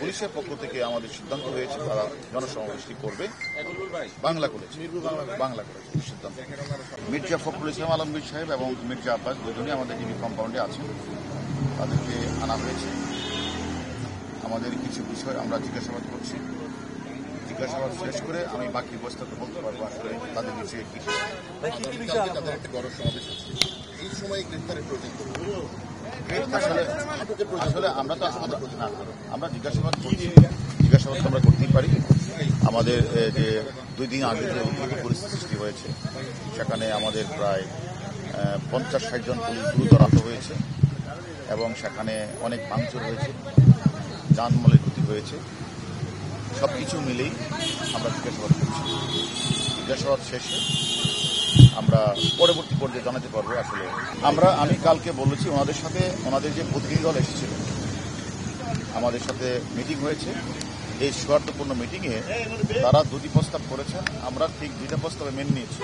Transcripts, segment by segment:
পুলিশের পক্ষ থেকে আমাদের সিদ্ধান্ত হয়েছে তারা জনসমাবেশটি করবে। বাংলা কলেজ বাংলা কলেজ সিদ্ধান্ত। মির্জা ফখরুল ইসলাম আলমগীর সাহেব এবং মির্জা আব্বাস দুজনই আমাদের ডিবি কম্পাউন্ডে আছেন তাদেরকে আনা হয়েছে। আমাদের কিছু বিষয় আমরা জিজ্ঞাসাবাদ করছি। জিজ্ঞাসাবাদ শেষ করে আমি বাকি বস্তাতে বলতে পারব আসলে তাদের বিষয়ে কি তাদের একটা বড় সমাবেশ আছে। এই সময় গ্রেফতারের প্রয়োজন। আসলে আমরা তো আমরা জিজ্ঞাসাবাদ করছি। জিজ্ঞাসাবাদ আমরা করতেই পারি। আমাদের যে দুই দিন আগে যে পরিস্থিতি সৃষ্টি হয়েছে, সেখানে আমাদের প্রায় পঞ্চাশ ষাট জন পুলিশ গুরুতর আহত হয়েছে এবং সেখানে অনেক ভাঙচুর হয়েছে, যানমালের ক্ষতি হয়েছে। সব কিছু মিলেই আমরা জিজ্ঞাসাবাদ করছি। জিজ্ঞাসাবাদ শেষে আমরা পরবর্তী পর্যায়ে জানাতে পারব আসলে। আমরা, আমি কালকে বলেছি ওনাদের সাথে, ওনাদের যে প্রতিনিধি দল এসেছিল, আমাদের সাথে মিটিং হয়েছে। এই সৌহার্দ্যপূর্ণ মিটিংয়ে তারা দুটি প্রস্তাব করেছেন, আমরা ঠিক দুইটা প্রস্তাবে মেনে নিয়েছি।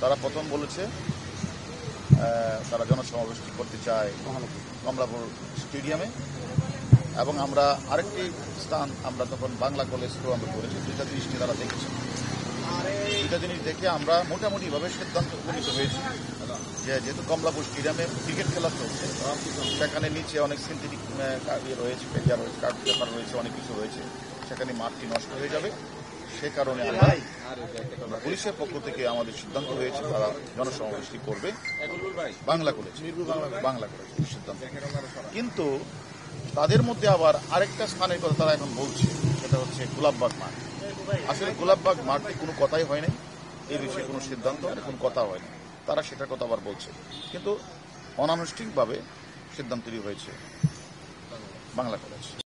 তারা প্রথম বলেছে তারা জনসমাবেশটি করতে চায় কমলাপুর স্টেডিয়ামে। এবং আমরা আরেকটি স্থান, আমরা তখন বাংলা কলেজকেও আমরা করেছি দুইটা জিনিসটি তারা দেখেছে দুইটা জিনিস দেখে আমরা মোটামুটিভাবে সিদ্ধান্ত উপনীত হয়েছি। যে যেহেতু কমলাপুর স্টেডিয়ামে ক্রিকেট খেলা চলছে, সেখানে নিচে অনেক সিনথেটিক ইয়ে রয়েছে পেজার রয়েছে কার্ড পেপার রয়েছে, অনেক কিছু রয়েছে। সেখানে মাঠটি নষ্ট হয়ে যাবে। সে কারণে আমরা পুলিশের পক্ষ থেকে আমাদের সিদ্ধান্ত হয়েছে, তারা জনসমাবেশটি করবে। বাংলা কলেজ বাংলা কলেজ সিদ্ধান্ত। কিন্তু তাদের মধ্যে আবার আরেকটা স্থানের কথা তারা এখন বলছে, সেটা হচ্ছে গোলাপবাগ মাঠ। আসলে গোলাপবাগ মাঠে কোনো কথাই হয় নাই। এই বিষয়ে কোনো সিদ্ধান্ত হয় কোনো কথা হয়নি তারা সেটার কথা আবার বলছে। কিন্তু অনানুষ্ঠানিকভাবে সিদ্ধান্তটি হয়েছে বাংলা কলেজ।